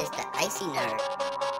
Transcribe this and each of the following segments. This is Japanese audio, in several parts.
is the Icy Nerd.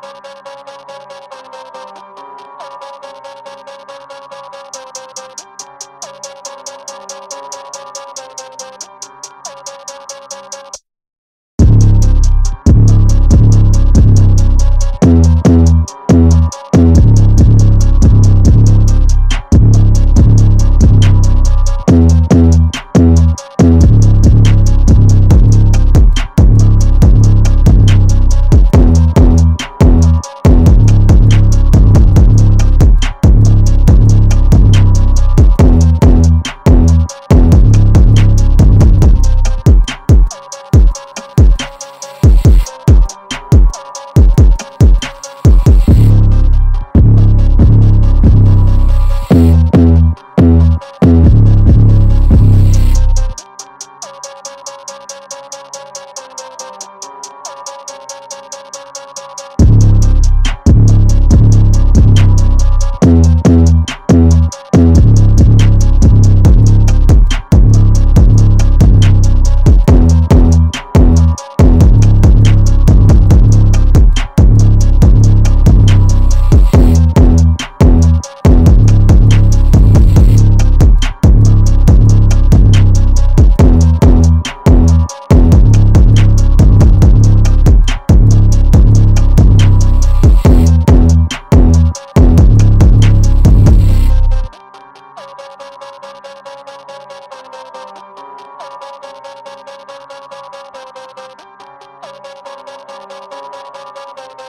なるほど。